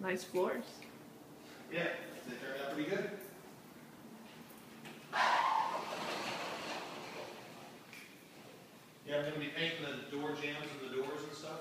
Nice floors. Yeah, they turned out pretty good. Yeah, I'm going to be painting the door jambs and the doors and stuff.